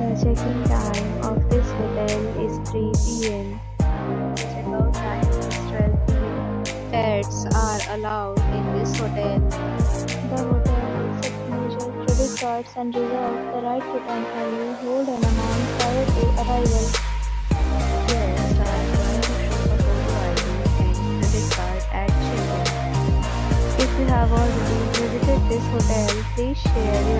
The check-in time of this hotel is 3 p.m. Check-out time is 12 p.m. Pets are allowed in this hotel. The hotel accepts major credit cards and reserves the right to temporarily hold an amount prior to arrival. Guests are required to show ID and credit card at check-in. If you have already visited this hotel, please share your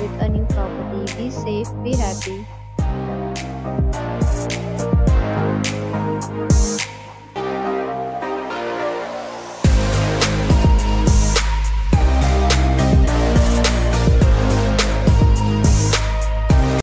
with a new property. Be safe, be happy.